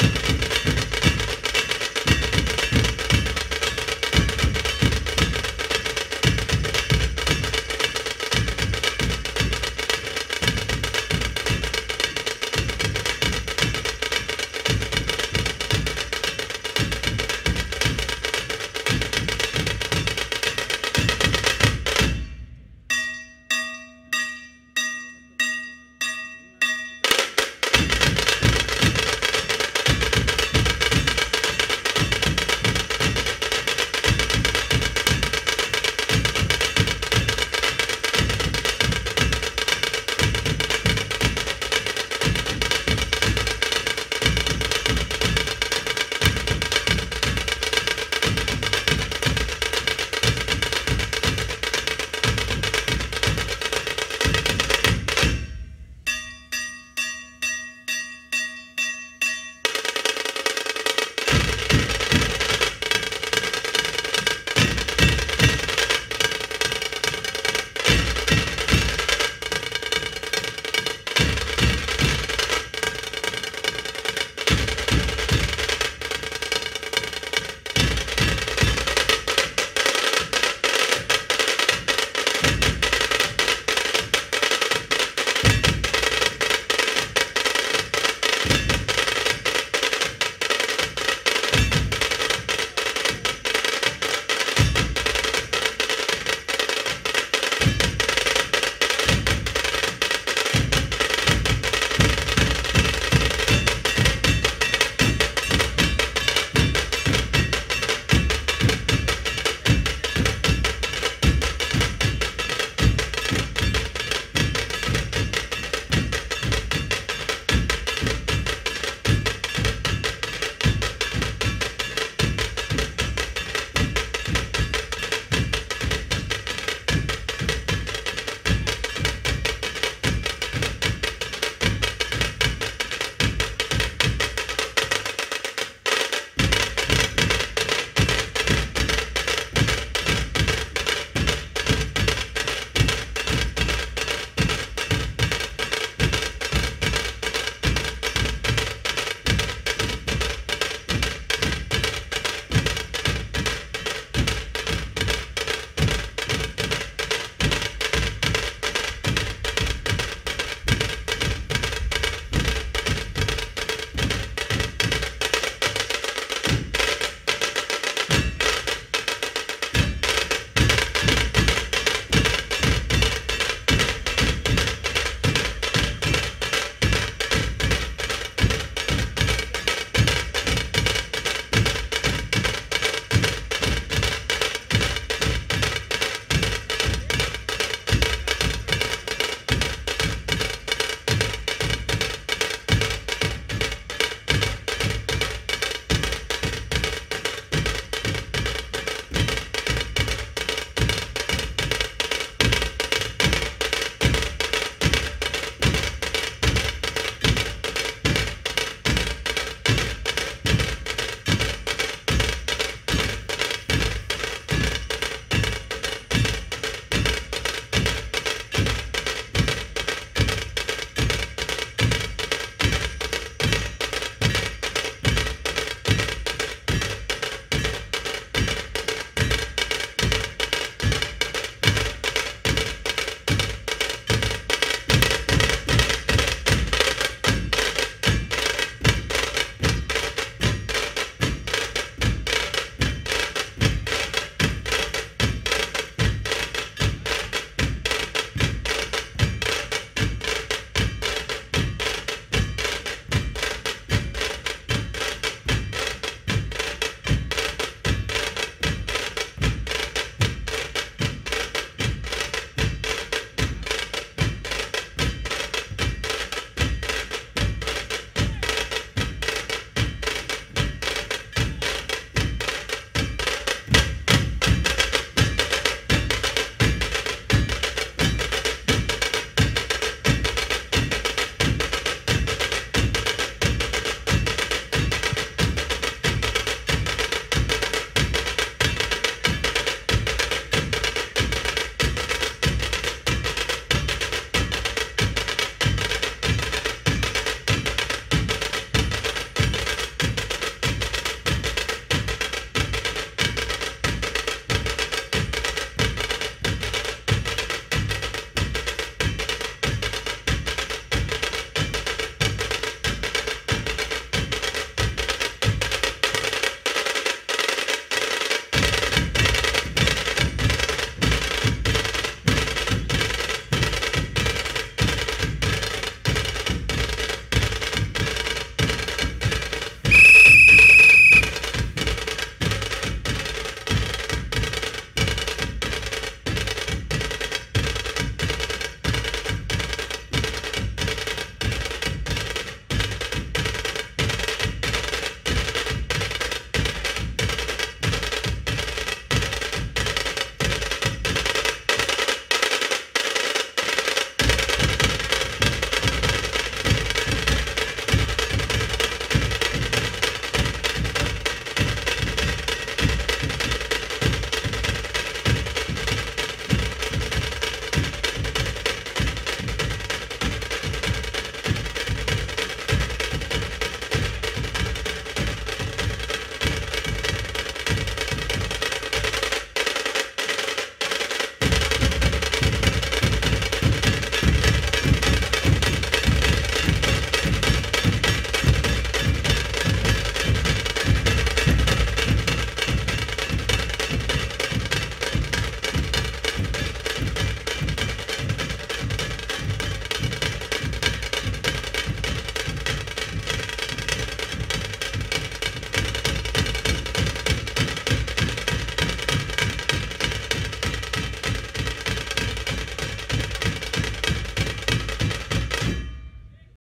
you